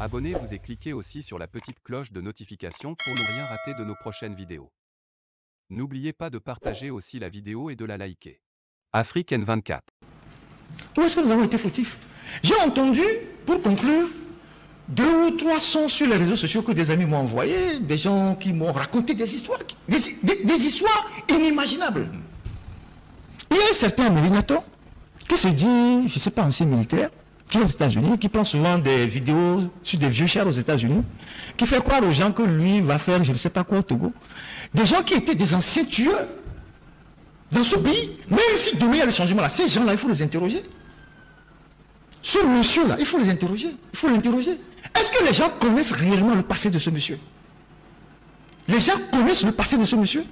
Abonnez-vous et cliquez aussi sur la petite cloche de notification pour ne rien rater de nos prochaines vidéos. N'oubliez pas de partager aussi la vidéo et de la liker. Afrique N24. Où est-ce que nous avons été fautifs? J'ai entendu, pour conclure, deux ou trois sons sur les réseaux sociaux que des amis m'ont envoyés, des gens qui m'ont raconté des histoires, des, histoires inimaginables. Il y a un certain qui se dit, je ne sais pas, ancien militaire, qui est aux États-Unis, qui prend souvent des vidéos sur des vieux chars aux États-Unis, qui fait croire aux gens que lui va faire je ne sais pas quoi au Togo. Des gens qui étaient des anciens tueurs dans ce pays, même si demain il y a le changement là, ces gens-là, il faut les interroger. Ce monsieur-là, il faut les interroger. Il faut l'interroger. Est-ce que les gens connaissent réellement le passé de ce monsieur? Les gens connaissent le passé de ce monsieur?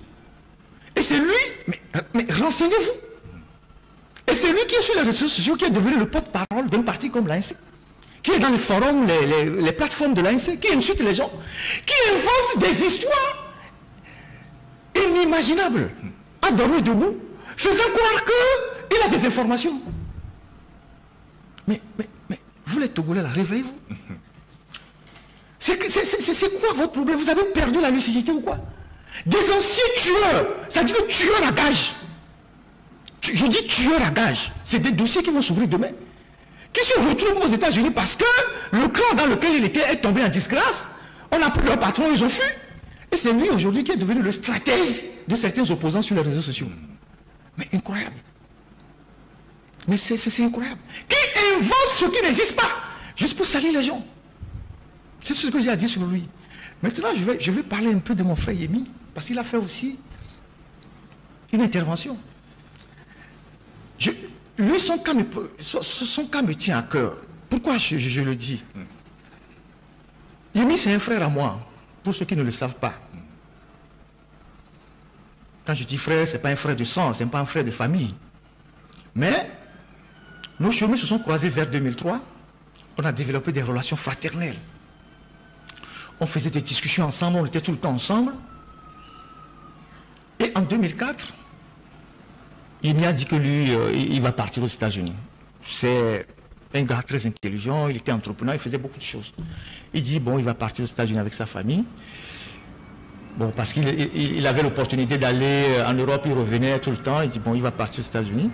Et c'est lui, mais, mais renseignez-vous. C'est lui qui est sur les réseaux sociaux, qui est devenu le porte-parole d'un parti comme l'ANC, qui est dans les forums, les, plateformes de l'ANC, qui insulte les gens, qui invente des histoires inimaginables, à dormir debout, faisant croire qu'il a des informations. Mais, mais, mais, vous les Togolais là, réveillez-vous. C'est quoi votre problème? Vous avez perdu la lucidité ou quoi? Des anciens tueurs, c'est-à-dire tueurs à gage. Je dis tueurs à gage. C'est des dossiers qui vont s'ouvrir demain. Qui se retrouvent aux États-Unis parce que le clan dans lequel il était est tombé en disgrâce. On a pris leur patron, ils ont fui. Et c'est lui aujourd'hui qui est devenu le stratège de certains opposants sur les réseaux sociaux. Mais incroyable. Mais c'est incroyable. Qui invente ce qui n'existe pas, juste pour salir les gens. C'est ce que j'ai à dire sur lui. Maintenant, je vais, je vais parler un peu de mon frère Yemi, parce qu'il a fait aussi une intervention. Lui, son cas, me, son, cas me tient à cœur. Pourquoi je le dis? Yemi, c'est un frère à moi, pour ceux qui ne le savent pas. Quand je dis frère, ce n'est pas un frère de sang, ce n'est pas un frère de famille. Mais nos chemins se sont croisés vers 2003. On a développé des relations fraternelles. On faisait des discussions ensemble, on était tout le temps ensemble. Et en 2004, il m'a dit que lui, euh, il va partir aux États-Unis. C'est un gars très intelligent, il était entrepreneur, il faisait beaucoup de choses. Il dit, bon, il va partir aux États-Unis avec sa famille. Bon, parce qu'il il- il avait l'opportunité d'aller euh, en Europe, il revenait tout le temps. Il dit, bon, il va partir aux États-Unis.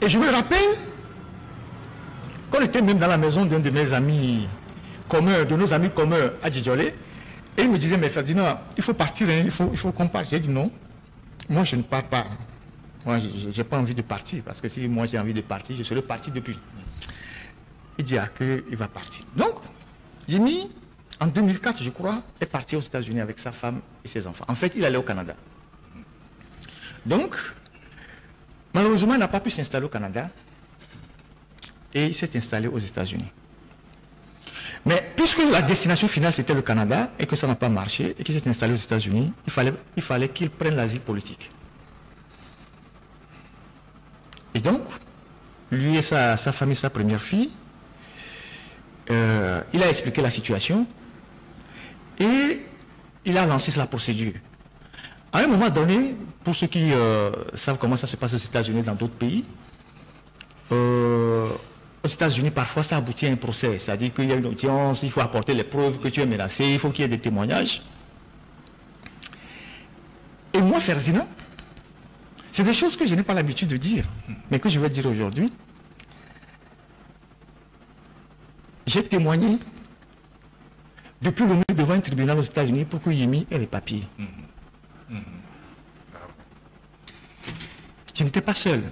Et je me rappelle qu'on était même dans la maison d'un de mes amis communs, de nos amis communs à Djidjolé. Et il me disait, mais Ferdinand, il faut partir, hein, il faut, il faut qu'on parte. J'ai dit non, moi je ne pars pas. Moi, je n'ai pas envie de partir, parce que si moi j'ai envie de partir, je serais parti depuis. Il dit ah, qu'il va partir. Donc, Jimmy, en 2004, je crois, est parti aux États-Unis avec sa femme et ses enfants. En fait, il allait au Canada. Donc, malheureusement, il n'a pas pu s'installer au Canada et il s'est installé aux États-Unis. Mais puisque la destination finale c'était le Canada et que ça n'a pas marché et qu'il s'est installé aux États-Unis, il fallait, il fallait qu'il prenne l'asile politique. Et donc, lui et sa, famille, sa première fille, euh, il a expliqué la situation et il a lancé la procédure. À un moment donné, pour ceux qui euh, savent comment ça se passe aux États-Unis dans d'autres pays, euh, aux États-Unis, parfois, ça aboutit à un procès. C'est-à-dire qu'il y a une audience, il faut apporter les preuves que tu es menacé, il faut qu'il y ait des témoignages. Et moi, Ferdinand, c'est des choses que je n'ai pas l'habitude de dire, mais que je vais dire aujourd'hui. J'ai témoigné depuis le nez devant un tribunal aux États-Unis pour que Yemi ait les papiers. Je n'étais pas seul.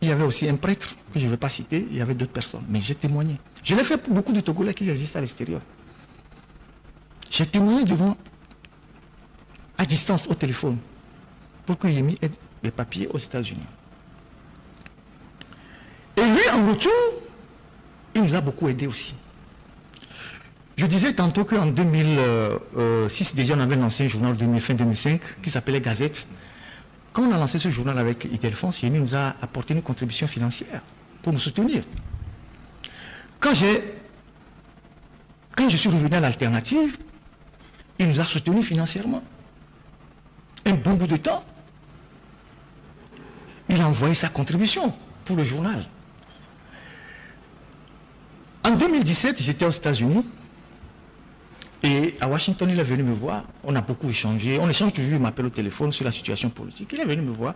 Il y avait aussi un prêtre que je ne vais pas citer, il y avait d'autres personnes, mais j'ai témoigné. Je l'ai fait pour beaucoup de Togolais qui existent à l'extérieur. J'ai témoigné devant, à distance, au téléphone, pour que Yemi ait les papiers aux États-Unis. Et lui, en retour, il nous a beaucoup aidé aussi. Je disais tantôt qu'en 2006, déjà, on avait lancé un journal de fin 2005 qui s'appelait Gazette. Quand on a lancé ce journal avec Idelfonse, Yemi nous a apporté une contribution financière pour nous soutenir. Quand, quand je suis revenu à l'alternative, il nous a soutenus financièrement. Un bon bout de temps, il a envoyé sa contribution pour le journal. En 2017, j'étais aux États-Unis Et à Washington, il est venu me voir. On a beaucoup échangé. On échange toujours. Il m'appelle au téléphone sur la situation politique. Il est venu me voir.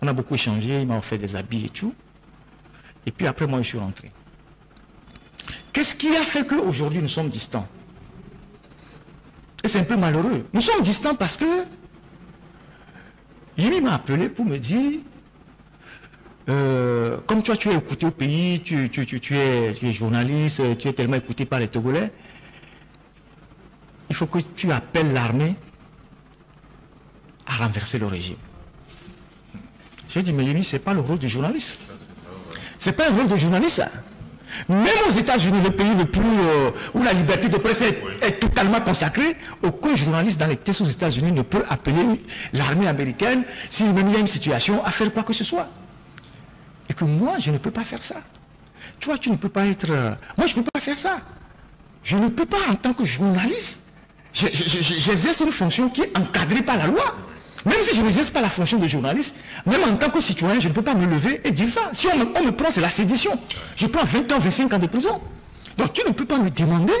On a beaucoup échangé. Il m'a offert des habits et tout. Et puis après, moi, je suis rentré. Qu'est-ce qui a fait qu'aujourd'hui, nous sommes distants? Et c'est un peu malheureux. Nous sommes distants parce que Yemi m'a appelé pour me dire euh, comme toi, tu es écouté au pays, tu, tu, tu, es, tu, es, journaliste, tu es tellement écouté par les Togolais, il faut que tu appelles l'armée à renverser le régime. J'ai dit, mais Yemi, ce n'est pas le rôle du journaliste. Ce n'est pas le rôle du journaliste. Même aux États-Unis, le pays le plus euh, où la liberté de presse est, totalement consacrée, aucun journaliste dans les tests aux États-Unis ne peut appeler l'armée américaine s'il même y a une situation à faire quoi que ce soit. Que moi, je ne peux pas faire ça. Tu vois, tu ne peux pas être... Euh, moi, je ne peux pas faire ça. Je ne peux pas, en tant que journaliste, j'exerce une fonction qui est encadrée par la loi. Même si je n'exerce pas la fonction de journaliste, même en tant que citoyen, je ne peux pas me lever et dire ça. Si on me, prend, c'est la sédition. Je prends 20 ans, 25 ans de prison. Donc tu ne peux pas me demander,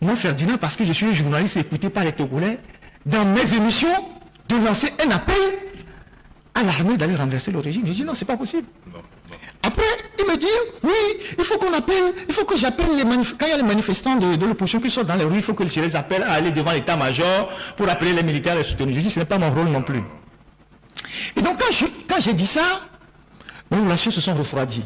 moi Ferdinand, parce que je suis un journaliste écouté par les Togolais, dans mes émissions, de lancer un appel à l'armée d'aller renverser le régime. J'ai dit non, c'est pas possible. Après, il me dit, oui, il faut qu'on appelle, il faut que j'appelle les manifestants, quand il y a les manifestants de, l'opposition qui sont dans les rues, il faut que je les appelle à aller devant l'état-major pour appeler les militaires à les soutenir. Je dis, ce n'est pas mon rôle non plus. Et donc, quand j'ai dit ça, nos relations se sont refroidies.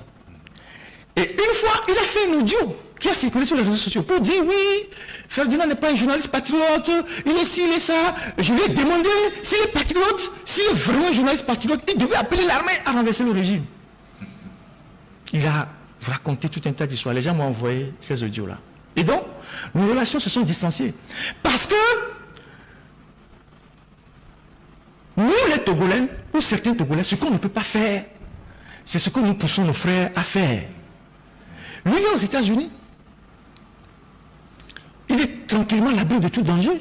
Et une fois, il a fait un audio qui a circulé sur les réseaux sociaux pour dire oui, Ferdinand n'est pas un journaliste patriote, il est ci, il est ça. Je lui ai demandé s'il est patriote, s'il est vraiment journaliste patriote, il devait appeler l'armée à renverser le régime. Il a raconté tout un tas d'histoires. Les gens m'ont envoyé ces audios-là. Et donc, nos relations se sont distanciées. Parce que nous, les Togolais, ou certains Togolais, ce qu'on ne peut pas faire, c'est ce que nous poussons nos frères à faire. Lui, il est aux États-Unis. Tranquillement l'abri de tout danger.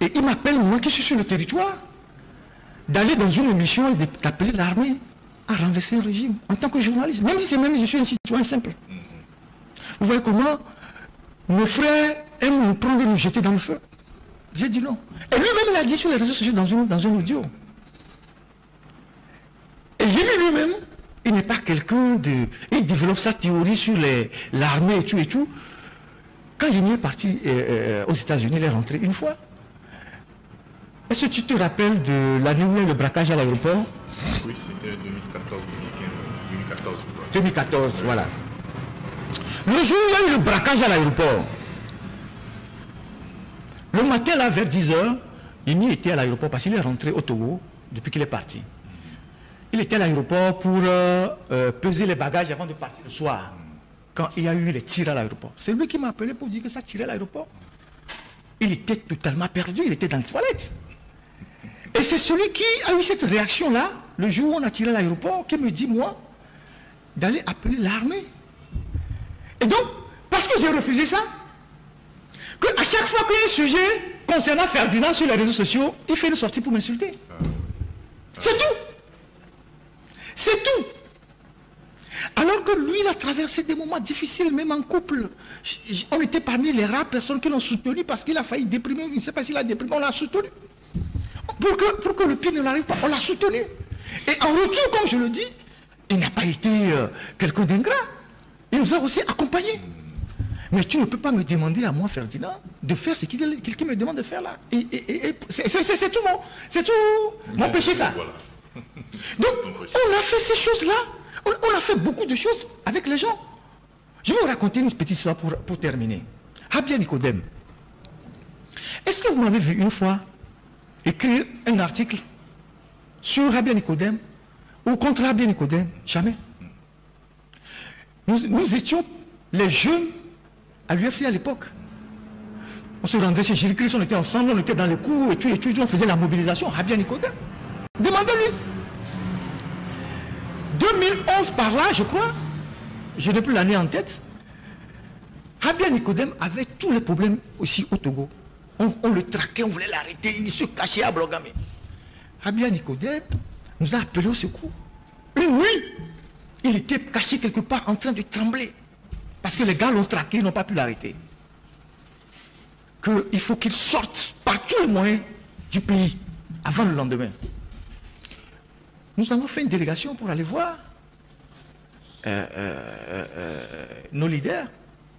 Et il m'appelle, moi qui suis sur le territoire, d'aller dans une mission et d'appeler l'armée à renverser le régime en tant que journaliste, même si c'est même je suis un citoyen simple. Vous voyez comment nos frères aiment nous prendre et nous jeter dans le feu. J'ai dit non. Et lui-même l'a dit sur les réseaux sociaux dans, dans un audio. Et lui-même, il n'est pas quelqu'un de... Il développe sa théorie sur l'armée et tout et tout. Quand il est parti euh, euh, aux États-Unis, il est rentré une fois. Est-ce que tu te rappelles de l'année où il y a le braquage à l'aéroport Oui, c'était 2014, 2014. 2014, voilà. Le jour où il y a eu le braquage à l'aéroport, le matin, là, vers 10h, Yemi était à l'aéroport parce qu'il est rentré au Togo depuis qu'il est parti. Il était à l'aéroport pour euh, peser les bagages avant de partir le soir quand il y a eu les tirs à l'aéroport. C'est lui qui m'a appelé pour dire que ça tirait à l'aéroport. Il était totalement perdu, il était dans les toilettes. Et c'est celui qui a eu cette réaction-là, le jour où on a tiré à l'aéroport, qui me dit, moi, d'aller appeler l'armée. Et donc, parce que j'ai refusé ça, que à chaque fois qu'il y a un sujet concernant Ferdinand sur les réseaux sociaux, il fait une sortie pour m'insulter. C'est tout. C'est tout. Alors que lui, il a traversé des moments difficiles, même en couple. On était parmi les rares personnes qui l'ont soutenu parce qu'il a failli déprimer. Je ne sais pas s'il a déprimé, on l'a soutenu. Pour que, pour que le pire ne l'arrive pas, on l'a soutenu. Et en retour, comme je le dis, il n'a pas été euh, quelqu'un d'ingrat. Il nous a aussi accompagnés. Mais tu ne peux pas me demander à moi, Ferdinand, de faire ce qu'il me demande de faire là. c'est tout mon, c'est tout mon péché ça. Donc, on a fait ces choses-là on, a fait beaucoup de choses avec les gens. Je vais vous raconter une petite histoire pour, terminer. Habia Nicodème. Est-ce que vous m'avez vu une fois écrire un article sur Rabia Nicodème ou contre Rabia Nicodème Jamais. Nous, étions les jeunes à l'UFC à l'époque. On se rendait chez Jésus Christ, on était ensemble, on était dans les cours et tout, et tout, on faisait la mobilisation. Rabia Nicodème. Demandez-lui. 2011 par là, je crois, je n'ai plus l'année en tête, Habia Nicodème avait tous les problèmes aussi au Togo. On, le traquait, on voulait l'arrêter, il se cachait à Blogamé. Habia Nicodème nous a appelés au secours. Une nuit, il était caché quelque part en train de trembler. Parce que les gars l'ont traqué, ils n'ont pas pu l'arrêter. Qu'il faut qu'il sorte par tous les moyens du pays avant le lendemain. Nous avons fait une délégation pour aller voir euh, euh, euh, nos leaders,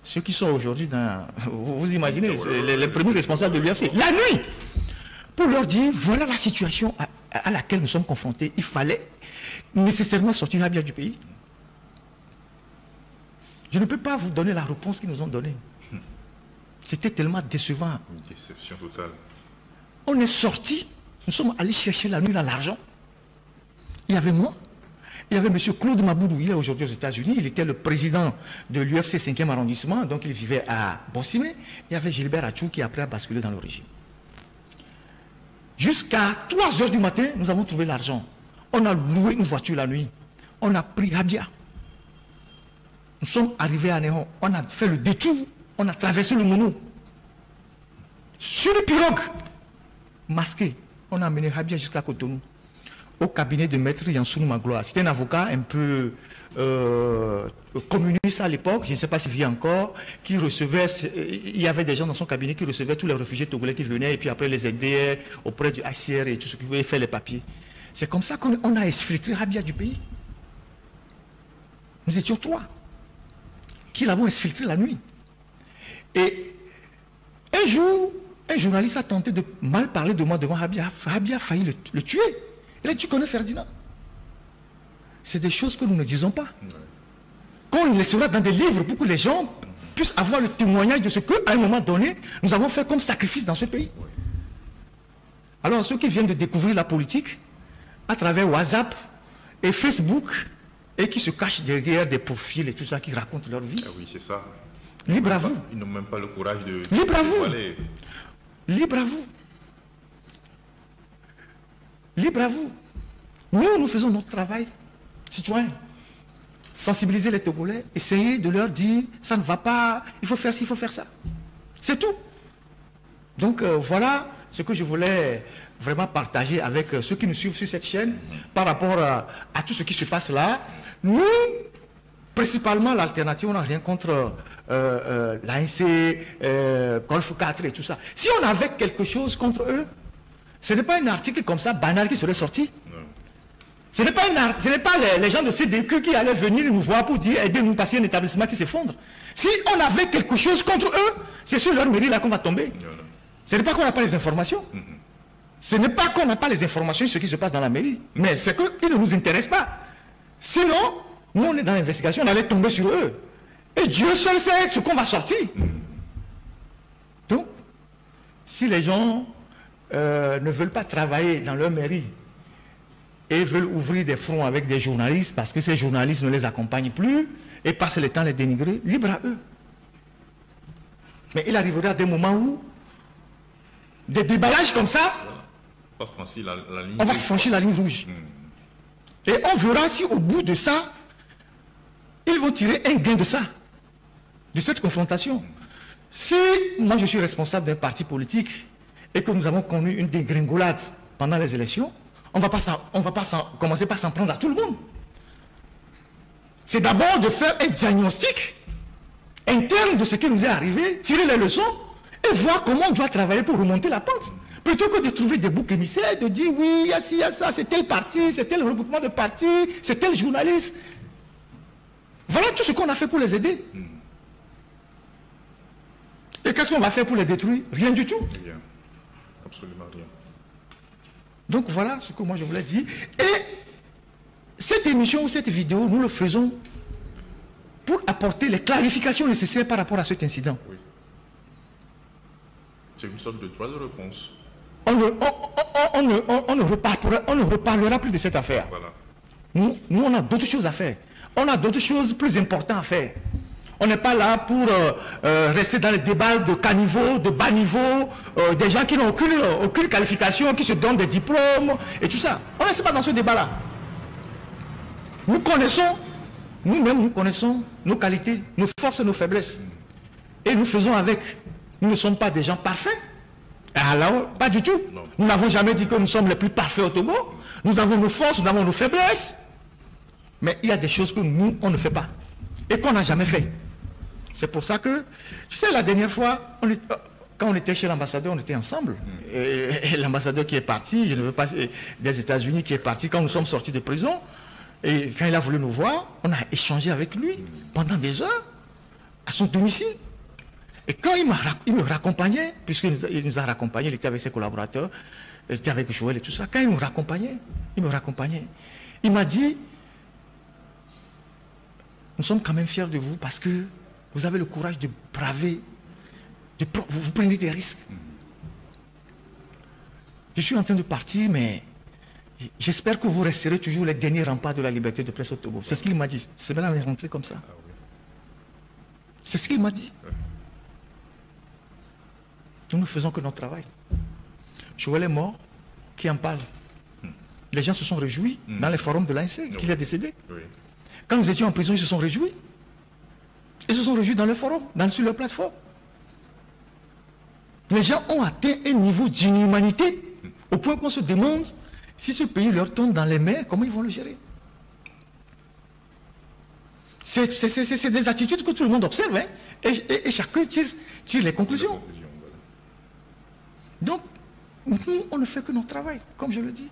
ceux qui sont aujourd'hui dans... Vous imaginez, les, les premiers responsables de l'UFC, la nuit, pour leur dire, voilà la situation à, à laquelle nous sommes confrontés. Il fallait nécessairement sortir Rabia du pays. Je ne peux pas vous donner la réponse qu'ils nous ont donnée. C'était tellement décevant. Une déception totale. On est sorti, nous sommes allés chercher la nuit dans l'argent. Il y avait moi, il y avait M. Claude Maboudou, il est aujourd'hui aux États-Unis, il était le président de l'UFC 5e arrondissement, donc il vivait à Bossimé. Il y avait Gilbert Achou qui après a basculé dans le régime. Jusqu'à 3 heures du matin, nous avons trouvé l'argent. On a loué une voiture la nuit. On a pris Rabia. Nous sommes arrivés à Néon. On a fait le détour. On a traversé le Mono. Sur le pirogue, masqué, on a amené Rabia jusqu'à Cotonou. Au cabinet de maître Yansou Magloire. C'était un avocat un peu euh, communiste à l'époque, je ne sais pas s'il vit encore, qui recevait, il y avait des gens dans son cabinet qui recevaient tous les réfugiés togolais qui venaient et puis après les aidaient auprès du HCR et tout ce qui voulait faire les papiers. C'est comme ça qu'on a exfiltré Rabia du pays. Nous étions trois qui l'avons exfiltré la nuit. Et un jour, un journaliste a tenté de mal parler de moi devant Rabia. Rabia a failli le, le tuer. Et là, tu connais Ferdinand. C'est des choses que nous ne disons pas. Qu'on laissera dans des livres pour que les gens puissent avoir le témoignage de ce qu'à un moment donné, nous avons fait comme sacrifice dans ce pays. Alors, ceux qui viennent de découvrir la politique, à travers WhatsApp et Facebook, et qui se cachent derrière des profils et tout ça, qui racontent leur vie, Ah oui, c'est ça. libre à vous. Ils n'ont même pas le courage de. Libre à vous. Libre à vous. Libre à vous. Nous, nous faisons notre travail citoyen. Sensibiliser les Togolais, essayer de leur dire, ça ne va pas, il faut faire ci, il faut faire ça. C'est tout. Donc euh, voilà ce que je voulais vraiment partager avec euh, ceux qui nous suivent sur cette chaîne par rapport à, à tout ce qui se passe là. Nous, principalement l'alternative, on n'a rien contre euh, euh, l'ANC, euh, Golf 4 et tout ça. Si on avait quelque chose contre eux, ce n'est pas un article comme ça banal qui serait sorti. Ce n'est pas, un art- ce n'est pas les, les gens de CDQ qui allaient venir nous voir pour dire aidez-nous parce qu'il y a un établissement qui s'effondre. Si on avait quelque chose contre eux, c'est sur leur mairie là qu'on va tomber. Ce n'est pas qu'on n'a pas les informations. Ce n'est pas qu'on n'a pas les informations sur ce qui se passe dans la mairie. Mais c'est qu'ils ne nous intéressent pas. Sinon, nous on est dans l'investigation, on allait tomber sur eux. Et Dieu seul sait ce qu'on va sortir. Donc, si les gens euh, ne veulent pas travailler dans leur mairie et veulent ouvrir des fronts avec des journalistes parce que ces journalistes ne les accompagnent plus et passent le temps à les dénigrer, libre à eux. Mais il arrivera des moments où des déballages comme ça, Pas franchir la, la ligne. on va rouge, franchir la ligne rouge. Et on verra si au bout de ça, ils vont tirer un gain de ça, de cette confrontation. Si moi je suis responsable d'un parti politique et que nous avons connu une dégringolade pendant les élections, on va pas s'en- on va pas commencer par s'en prendre à tout le monde. C'est d'abord de faire un diagnostic interne de ce qui nous est arrivé, tirer les leçons et voir comment on doit travailler pour remonter la pente. Plutôt que de trouver des boucs émissaires, de dire oui, il y a ci, il y a ça, c'est tel parti, c'est tel regroupement de partis, c'est tel journaliste. Voilà tout ce qu'on a fait pour les aider. Et qu'est-ce qu'on va faire pour les détruire? Rien du tout. Rien. Absolument rien. Donc voilà ce que moi je voulais dire. Et cette émission ou cette vidéo, nous le faisons pour apporter les clarifications nécessaires par rapport à cet incident. C'est une sorte de droit de réponse. On ne, on- on- on ne- on- on ne reparlera, on ne reparlera plus de cette affaire. Voilà. Nous, nous, on a d'autres choses à faire. On a d'autres choses plus importantes à faire. On n'est pas là pour euh, euh, rester dans les débats de caniveau, de bas niveau, euh, des gens qui n'ont aucune, aucune qualification, qui se donnent des diplômes et tout ça. On ne reste pas dans ce débat-là. Nous connaissons, nous-mêmes, nous connaissons nos qualités, nos forces et nos faiblesses. Et nous faisons avec. Nous ne sommes pas des gens parfaits. Alors, pas du tout. Non. Nous n'avons jamais dit que nous sommes les plus parfaits au Togo. Nous avons nos forces, nous avons nos faiblesses. Mais il y a des choses que nous, on ne fait pas. Et qu'on n'a jamais fait. C'est pour ça que, tu sais, la dernière fois, on quand on était chez l'ambassadeur, on était ensemble. Et, et l'ambassadeur qui est parti, je ne veux pas des États-Unis qui est parti quand nous sommes sortis de prison. Et quand il a voulu nous voir, on a échangé avec lui pendant des heures à son domicile. Et quand il, me raccompagnait, puisqu'il nous, a- il nous a raccompagnés, il était avec ses collaborateurs, il était avec Joël et tout ça, quand il me raccompagnait, il me raccompagnait, il m'a dit, nous sommes quand même fiers de vous parce que vous avez le courage de braver, de vous, prenez des risques. Je suis en train de partir, mais j'espère que vous resterez toujours les derniers remparts de la liberté de presse au Togo. C'est ce qu'il m'a dit. C'est maintenant est rentré comme ça. C'est ce qu'il m'a dit. Nous ne faisons que notre travail. Joël est mort, qui en parle? Les gens se sont réjouis dans les forums de l'ANC qu'il est décédé. Quand nous étions en prison, ils se sont réjouis. Ils se sont réjouis dans les forums, dans, sur leur plateforme. Les gens ont atteint un niveau d'inhumanité au point qu'on se demande si ce pays leur tombe dans les mains, comment ils vont le gérer. C'est des attitudes que tout le monde observe, hein, et, et- et chacun tire, tire les conclusions. Donc, nous, on ne fait que notre travail, comme je le dis.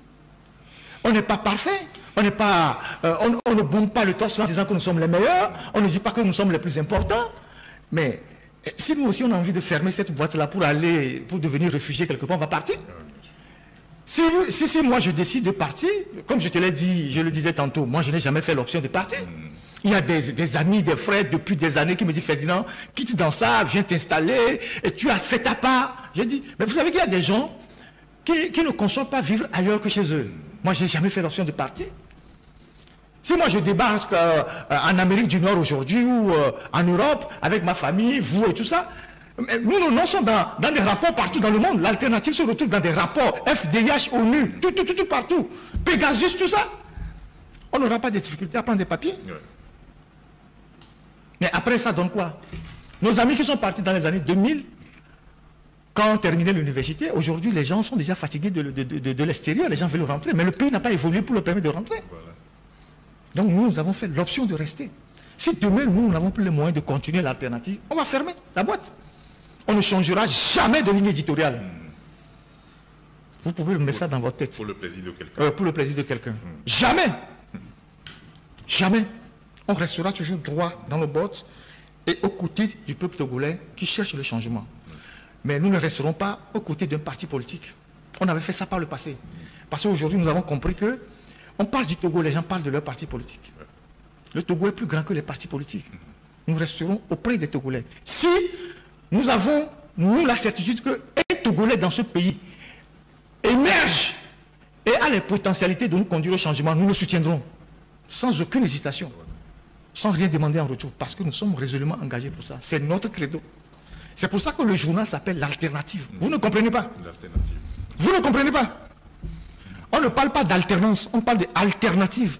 On n'est pas parfait, euh, on, ne bombe pas le torse en disant que nous sommes les meilleurs, on ne dit pas que nous sommes les plus importants, mais euh, si nous aussi on a envie de fermer cette boîte-là pour aller, pour devenir réfugié quelque part, on va partir. Si, moi je décide de partir, comme je te l'ai dit, je le disais tantôt, moi je n'ai jamais fait l'option de partir. Il y a des, des amis, des frères depuis des années qui me disent Ferdinand, quitte dans ça, viens t'installer, et tu as fait ta part. J'ai dit, mais vous savez qu'il y a des gens qui, qui ne conçoivent pas vivre ailleurs que chez eux. Moi, je n'ai jamais fait l'option de partir. Si moi je débarque euh, euh, en Amérique du Nord aujourd'hui ou euh, en Europe avec ma famille, vous et tout ça, nous, nous, nous sommes dans, dans des rapports partout dans le monde. L'alternative se retrouve dans des rapports FDH, ONU, tout, tout, tout, tout partout. Pegasus, tout ça. On n'aura pas de difficulté à prendre des papiers. Ouais. Mais après, ça donne quoi? Nos amis qui sont partis dans les années 2000, quand on terminait l'université, aujourd'hui, les gens sont déjà fatigués de, de- de- de- l'extérieur. Les gens veulent rentrer, mais le pays n'a pas évolué pour leur permettre de rentrer. Voilà. Donc nous, nous avons fait l'option de rester. Si demain, nous, nous n'avons plus les moyens de continuer l'alternative, on va fermer la boîte. On ne changera jamais de ligne éditoriale. Vous pouvez le mettre ça dans votre tête. Pour le plaisir de quelqu'un. Euh, pour le plaisir de quelqu'un. Jamais. Jamais. On restera toujours droit dans nos bottes et aux côtés du peuple togolais qui cherche le changement. Mais nous ne resterons pas aux côtés d'un parti politique. On avait fait ça par le passé. Parce qu'aujourd'hui, nous avons compris que on parle du Togo, les gens parlent de leur parti politique. Le Togo est plus grand que les partis politiques. Nous resterons auprès des Togolais. Si nous avons, nous, la certitude qu'un Togolais dans ce pays émerge et a les potentialités de nous conduire au changement, nous le soutiendrons sans aucune hésitation, sans rien demander en retour, parce que nous sommes résolument engagés pour ça. C'est notre credo. C'est pour ça que le journal s'appelle l'alternative. Vous ne comprenez pas. Vous ne comprenez pas On ne parle pas d'alternance, on parle d'alternative.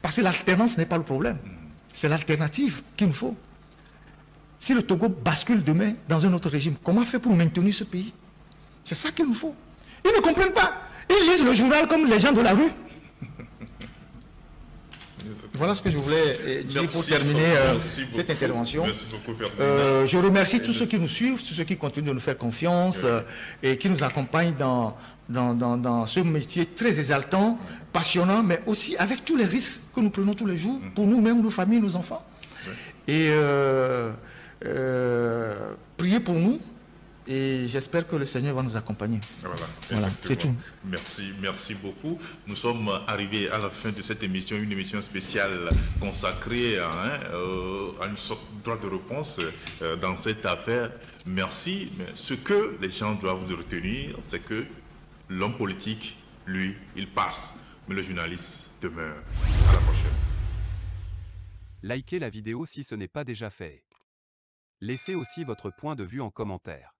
Parce que l'alternance n'est pas le problème. C'est l'alternative qu'il nous faut. Si le Togo bascule demain dans un autre régime, comment faire pour maintenir ce pays? C'est ça qu'il nous faut. Ils ne comprennent pas. Ils lisent le journal comme les gens de la rue. Voilà ce que je voulais euh, dire pour terminer euh, cette intervention. Merci beaucoup. Euh, je remercie tous ceux qui nous suivent, tous ceux qui continuent de nous faire confiance euh, et qui nous accompagnent dans, dans, dans- dans ce métier très exaltant, passionnant, mais aussi avec tous les risques que nous prenons tous les jours pour nous-mêmes, nos familles, nos enfants. Et priez pour nous et j'espère que le Seigneur va nous accompagner. Voilà, c'est tout. Merci, merci beaucoup. Nous sommes arrivés à la fin de cette émission, une émission spéciale consacrée hein, euh, à une sorte de droit de réponse euh, dans cette affaire. Merci, mais ce que les gens doivent retenir, c'est que l'homme politique, lui, il passe, mais le journaliste demeure. À la prochaine. Likez la vidéo si ce n'est pas déjà fait. Laissez aussi votre point de vue en commentaire.